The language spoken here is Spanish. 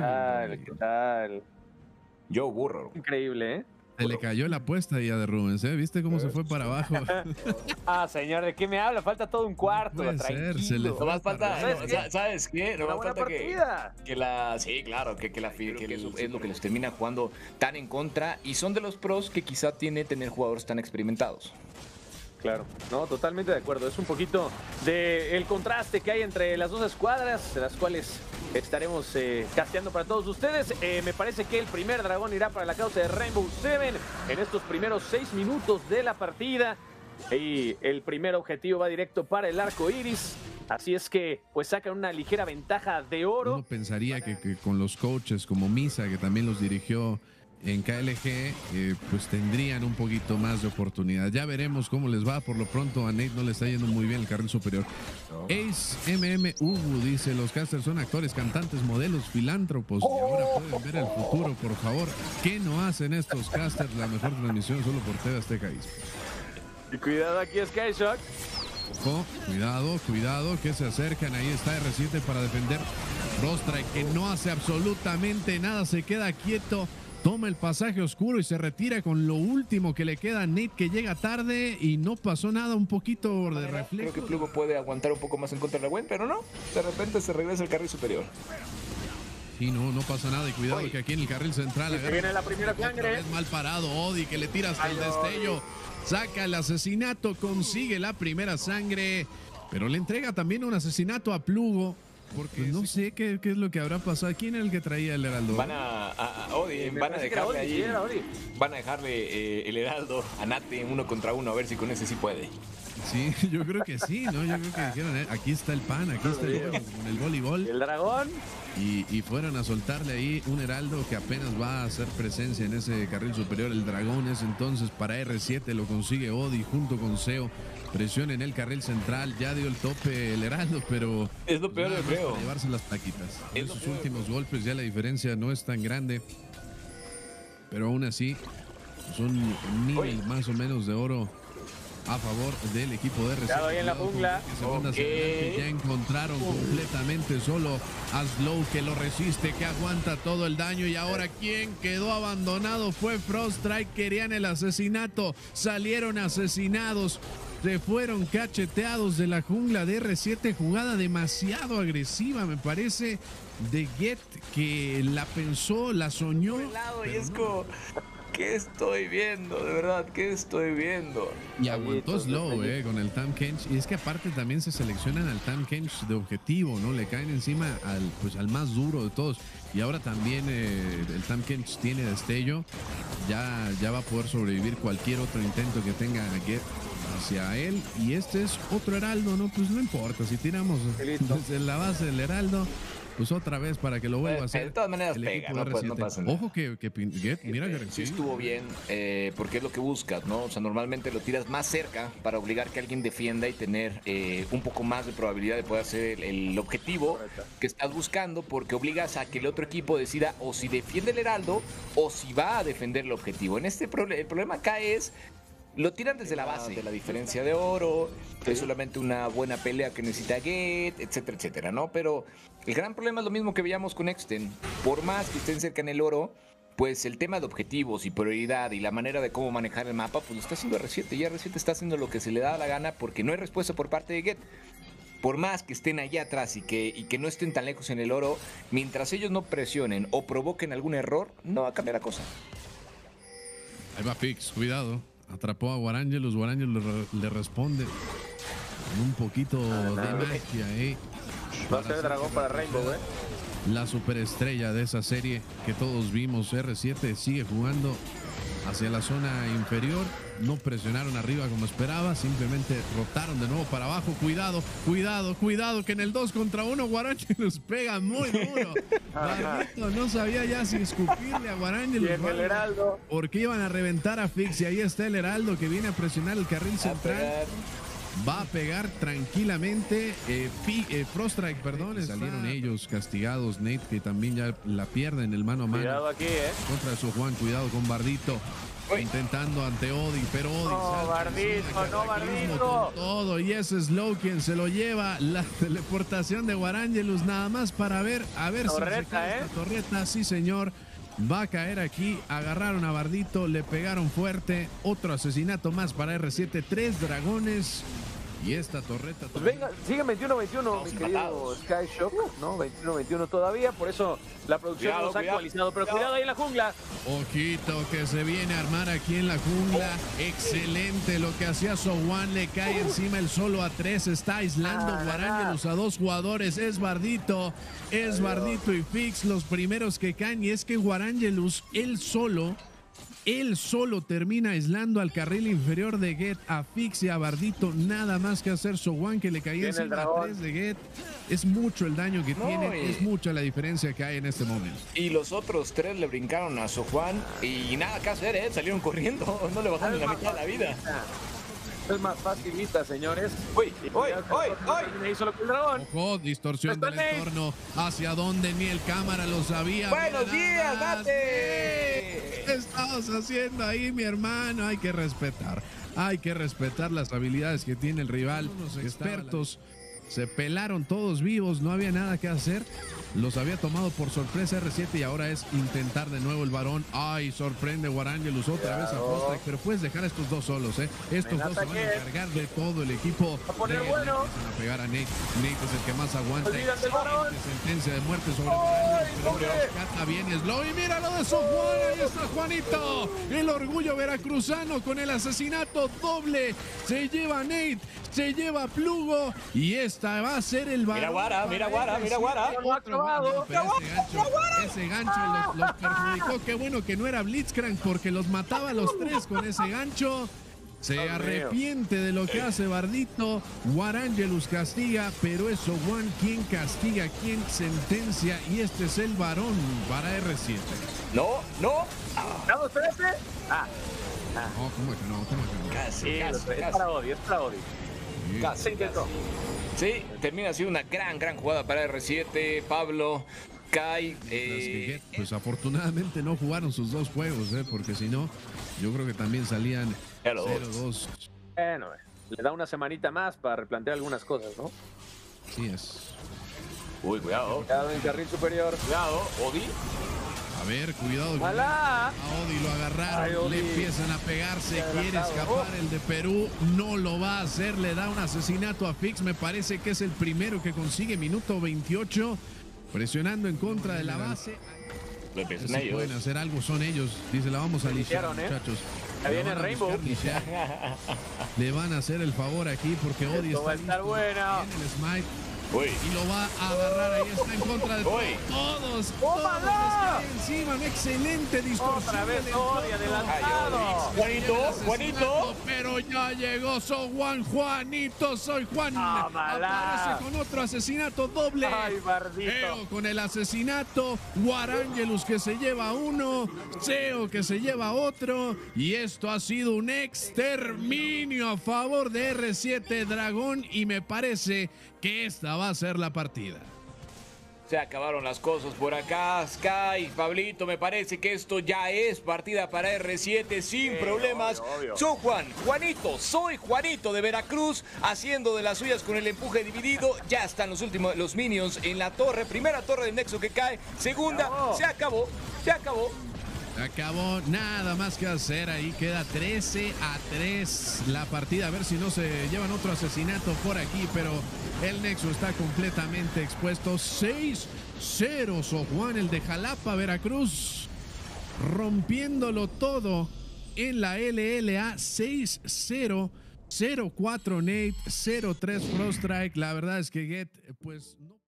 tal? ¿Qué tal? Yo burro. Increíble, ¿eh? Se le cayó la apuesta ya de Rubens, ¿eh? ¿Viste cómo se fue para abajo? ah, señor, ¿de qué me habla? Falta todo un cuarto, No puede tranquilo. ser, se le Nomás falta, ¿Sabes no, qué? sa- ¿sabes qué? Una Nomás buena falta que, la, sí, claro, que, que la que el- es lo que les termina jugando tan en contra y son de los pros que quizá tiene tener jugadores tan experimentados. Claro, no, totalmente de acuerdo. Es un poquito de el contraste que hay entre las dos escuadras, de las cuales estaremos eh, casteando para todos ustedes. Eh, me parece que el primer dragón irá para la causa de Rainbow Seven en estos primeros seis minutos de la partida. Y el primer objetivo va directo para el arco iris. Así es que, pues sacan una ligera ventaja de oro. Uno pensaría que, que con los coaches como Misa, que también los dirigió en KLG, eh, pues tendrían un poquito más de oportunidad. Ya veremos cómo les va. Por lo pronto a Nate no le está yendo muy bien el carril superior. Ace MM Ubu dice, los casters son actores, cantantes, modelos, filántropos. Y ahora pueden ver el futuro, por favor. ¿Qué no hacen estos casters? La mejor transmisión solo por TV Azteca. Y cuidado aquí, Skyshock. Ojo, cuidado, cuidado, que se acercan. Ahí está R7 para defender. Rostra que no hace absolutamente nada, se queda quieto. Toma el pasaje oscuro y se retira con lo último que le queda a Nate que llega tarde y no pasó nada, un poquito de Creo que reflejo. Plugo puede aguantar un poco más en contra de la Gwen, pero no. De repente se regresa el carril superior. Sí, no, no pasa nada y cuidado que aquí en el carril central se viene la primera sangre. mal parado, Odi que le tira hasta el Ay, destello, saca el asesinato, consigue la primera sangre, pero le entrega también un asesinato a Plugo. Porque no sé qué, qué es lo que habrá pasado. ¿Quién era el que traía el heraldo? Van a, a- a Odi, Me van a dejarle Odi. Van a dejarle eh, el heraldo a Nate uno contra uno a ver si con ese sí puede. Sí, yo creo que sí, ¿no? Yo creo que dijeron, eh, aquí está el pan, aquí está el juego con el voleibol. El dragón. Y, y fueron a soltarle ahí un heraldo que apenas va a hacer presencia en ese carril superior. El dragón es entonces para R7, lo consigue Odi junto con Seo. Presión en el carril central, ya dio el tope el heraldo, pero... Es lo peor, yo creo. llevarse las taquitas. En Es lo esos peor. últimos golpes ya la diferencia no es tan grande. Pero aún así, son mil Oye. más o menos de oro a favor del equipo de R7. Cuidado ahí en la jungla. que se manda hacia Ok. adelante. Ya encontraron completamente solo a Slow que lo resiste, que aguanta todo el daño. Y ahora quien quedó abandonado fue Froststrike. Querían el asesinato, salieron asesinados. Se fueron cacheteados de la jungla de R7, jugada demasiado agresiva, me parece, de Get, que la pensó, la soñó. lado ¿qué estoy viendo? De verdad, ¿qué estoy viendo? Y aguantó slow, eh, con el Tam Kench. Y es que aparte también se seleccionan al Tam Kench de objetivo, ¿no? Le caen encima al, pues, al más duro de todos. Y ahora también eh, el Tam Kench tiene destello. Ya, ya va a poder sobrevivir cualquier otro intento que tenga Get hacia él. Y este es otro heraldo, ¿no? Pues no importa. Si tiramos desde la base del heraldo, pues otra vez para que lo vuelva a hacer. de todas maneras pega, no pues, no R7. pasa nada. Ojo que, que mira que Sí estuvo bien, eh, porque es lo que buscas, ¿no? O sea, normalmente lo tiras más cerca para obligar que alguien defienda y tener eh, un poco más de probabilidad de poder hacer el, el objetivo Correcto. que estás buscando, porque obligas a que el otro equipo decida o si defiende el heraldo o si va a defender el objetivo. En este proble- el problema acá es lo tiran desde la base, de la diferencia de oro, es solamente una buena pelea que necesita Get, etcétera, etcétera, ¿no? Pero el gran problema es lo mismo que veíamos con Exten. Por más que estén cerca en el oro, pues el tema de objetivos y prioridad y la manera de cómo manejar el mapa, pues lo está haciendo R7. Y R7 está haciendo lo que se le da la gana porque no hay respuesta por parte de Get. Por más que estén allá atrás y que, y que no estén tan lejos en el oro, mientras ellos no presionen o provoquen algún error, no va a cambiar la cosa. Ahí va Fix, cuidado. Atrapó a Guarangelos, Guarangelos le, le responde con un poquito de magia, ¿eh? Va a ser dragón para Rainbow, ¿eh? La superestrella de esa serie que todos vimos, R7, sigue jugando hacia la zona inferior. No presionaron arriba como esperaba, simplemente rotaron de nuevo para abajo. Cuidado, cuidado, cuidado, que en el 2 contra 1 Guarangelos pega muy duro. Barbito no sabía ya si escupirle a Heraldo. Porque iban a reventar a Fix y ahí está el Heraldo que viene a presionar el carril central. Va a pegar tranquilamente. Eh, eh, Froststrike, perdón. Salieron ellos castigados. Nate que también ya la pierde en el mano a mano Cuidado aquí, ¿eh? contra su Juan. Cuidado con Bardito. intentando ante Odi, pero Odi No, salta Bardito, no, Bardito. todo y es Slow quien se lo lleva la teleportación de Guarangelus nada más para ver a ver si se Torreta, ¿eh? torreta, sí señor. Va a caer aquí, agarraron a Bardito, le pegaron fuerte, otro asesinato más para R7, tres dragones y esta torreta. Pues venga, sigue 21-21, mi querido. Sky Shock, ¿no? 21-21 todavía, por eso la producción Cuidado, nos ha cuidado, actualizado. Pero cuidado. cuidado ahí en la jungla. Ojito que se viene a armar aquí en la jungla. Excelente lo que hacía Sowan. Le cae encima el solo a tres. Está aislando Ah, a dos jugadores. Es Bardito. Es Bardito y Fix los primeros que caen. Y es que Guarángelos, él solo. Él solo termina aislando al carril inferior de Get a Fix y a Bardito. Nada más que hacer Sowan que le caía encima a dragón. tres de Get. Es mucho el daño que No, tiene. Es mucha la diferencia que hay en este momento. Y los otros tres le brincaron a su Juan y nada que hacer, ¿eh? Salieron corriendo, no le bajaron ni la mitad de la vida. Es más facilita, señores. Uy, uy, que uy, uy. termina ahí solo con el dragón. Ojo, distorsión del entorno. ¿Hacia dónde? Ni el cámara lo sabía. Buenos días. Date. ¿Qué estabas haciendo ahí, mi hermano? Hay que respetar. Hay que respetar las habilidades que tiene el rival. Los expertos se pelaron todos vivos. No había nada que hacer. Los había tomado por sorpresa R7 y ahora es intentar de nuevo el varón. Ay, sorprende Guarangelus otra vez a Froststrike, pero puedes dejar a estos dos solos, ¿eh? Estos dos se van a encargar de todo el equipo. A poner de- bueno. a pegar a Nate. Nate es el que más aguanta. Sentencia de muerte sobre rescata bien Slow y mira lo de su Juan. Ahí está Juanito. El orgullo veracruzano con el asesinato doble. Se lleva a Nate, se lleva a Plugo y esta va a ser el Mira varón Guara, para mira Guara, R7. mira Guara. Otro acabado. ese gancho, ese gancho los, los perjudicó. Qué bueno que no era Blitzcrank porque los mataba a los tres con ese gancho. Se arrepiente de lo que hace Bardito. Guarangelus castiga, pero es One quien castiga, quien sentencia. Y este es el varón para R7. No, no. ¿Dado espérate? Ah, No, ¿cómo que no? ¿Cómo que no? Casi, sí, casi, sé, es casi. para Odi, es para Odi. Sí. Casi, Se intentó. Sí, termina siendo una gran, gran jugada para R7. Pablo, Kai. Eh, pues afortunadamente no jugaron sus dos juegos, ¿eh? porque si no, yo creo que también salían Hello. 0-2. Bueno, eh, le da una semanita más para replantear algunas cosas, ¿no? Sí es. Uy, cuidado. Cuidado en el carril superior. Cuidado, Odi. A ver, cuidado. ¡Ojalá! A Odi lo agarraron, Ay, Odi. le empiezan a pegar, se Adelantado. quiere escapar el de Perú, no lo va a hacer, le da un asesinato a Fix, me parece que es el primero que consigue, minuto 28, presionando en contra de la base. Lo empiezan Si ellos. pueden hacer algo, son ellos, dice, la vamos a liciaron, ¿eh? muchachos. Ya La viene Rainbow. buscar. Le van a hacer el favor aquí porque Odi Esto está va a estar listo. bueno. Tiene el smite. Uy. Y lo va a agarrar, ahí está en contra de Uy. todos. Todos les cae encima, una excelente distorsión. Otra vez entorno. adelantado. Juanito, Juanito. Pero ya llegó Soy Juan, Juanito, soy Juan. Tómala. Aparece con otro asesinato doble. Ay, Bardito. Eo con el asesinato, Guarángelus que se lleva uno, Seo que se lleva otro, y esto ha sido un exterminio a favor de R7 Dragón y me parece que esta va a ser la partida. Se acabaron las cosas por acá. Sky, Pablito, me parece que esto ya es partida para R7 sin problemas. obvio, obvio. Soy Juan, Juanito, soy Juanito de Veracruz, haciendo de las suyas con el empuje dividido. Ya están los últimos, los minions en la torre. Primera torre del Nexo que cae. Segunda, Acabó. se acabó, se acabó. Acabó nada más que hacer ahí, queda 13 a 3 la partida, a ver si no se llevan otro asesinato por aquí, pero el Nexo está completamente expuesto. 6-0 So Juan, el de Jalapa, Veracruz, rompiéndolo todo en la LLA 6-0. 0-4 Nate, 0-3 Frost Strike. La verdad es que Get, pues no.